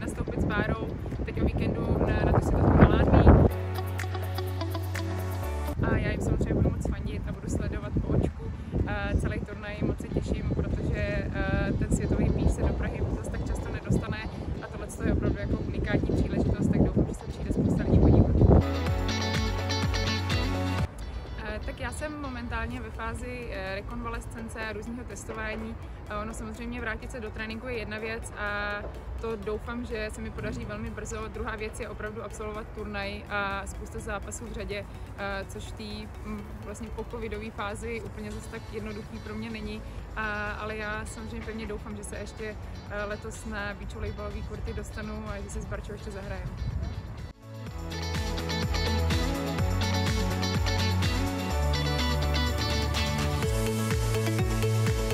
nastoupit s Bárou teď o víkendu na, na to světovou na A já jim samozřejmě budu moc fandit a budu sledovat po očku uh, celý turnaj, moc se těším, protože uh, ten světový píš se do Prahy zase tak často nedostane a tohle je opravdu jako unikátní příležitost, Tak já jsem momentálně ve fázi eh, rekonvalescence a různého testování. Ono samozřejmě vrátit se do tréninku je jedna věc a to doufám, že se mi podaří velmi brzo. Druhá věc je opravdu absolvovat turnaj a spousta zápasů v řadě, což v té hm, vlastně po covidové fázi úplně zase tak jednoduchý pro mě není. ale já samozřejmě pevně doufám, že se ještě eh, letos na beach volejbalové kurty dostanu a že se s Barčou ještě zahrajeme.